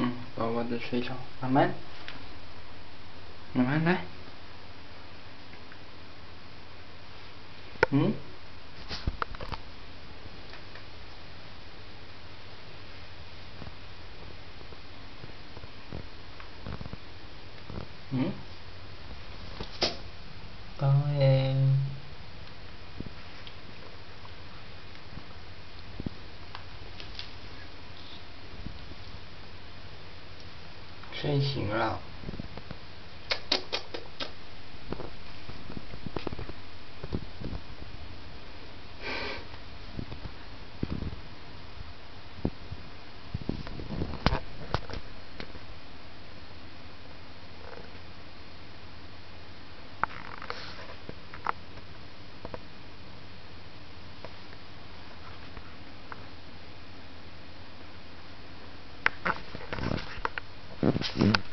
嗯，宝宝的睡着，慢慢，慢慢来。嗯？嗯？宝贝。睡醒了。Mm-hmm.